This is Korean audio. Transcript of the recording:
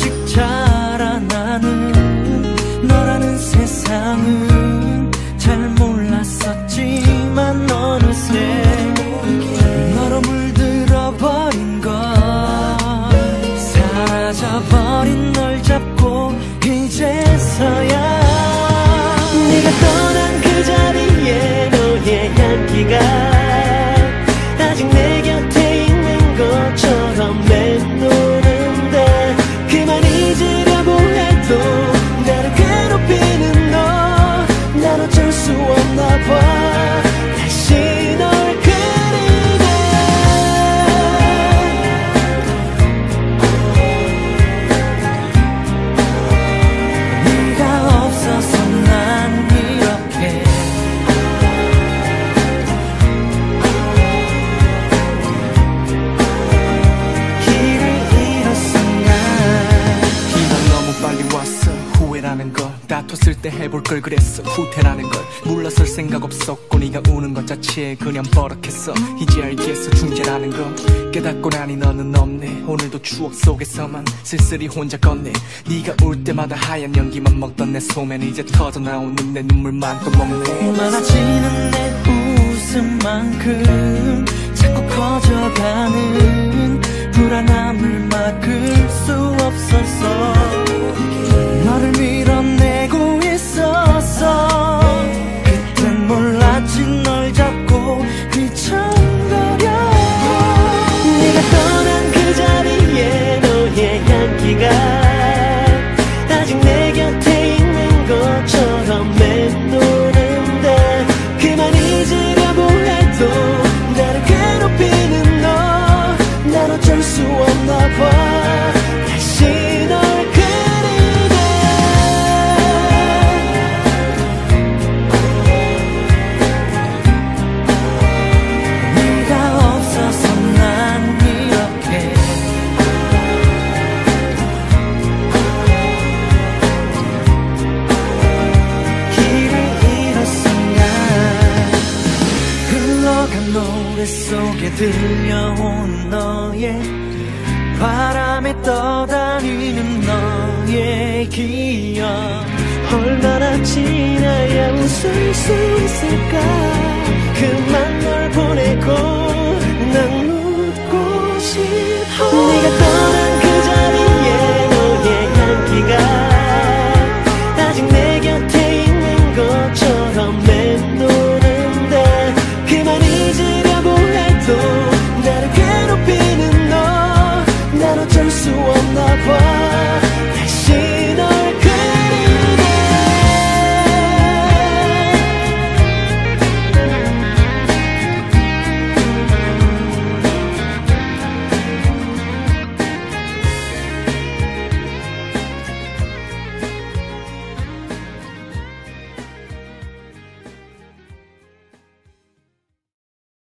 शिक्षा 걸 다퉜을 때 해볼 걸 그랬어. 후퇴라는 걸 물러설 생각 없었고 네가 우는 것 자체에 그냥 버럭했어. 이제 알겠어 중재라는 걸 깨닫고 나니 너는 없네. 오늘도 추억 속에서만 쓸쓸히 혼자 걷네. 네가 울 때마다 하얀 연기만 먹던 내 소면 이제 터져 나오는 내 눈물만 또 먹네. 많아지는 내 웃음만큼 자꾸 커져가는 맴도는데 그만 잊으려고 해도 나를 괴롭히는 너. 난 어쩔 수 없나 봐 노래 속에 들려오는 너의 바람에 떠다니는 너의 기억. 얼마나 지나야 웃을 수 있을까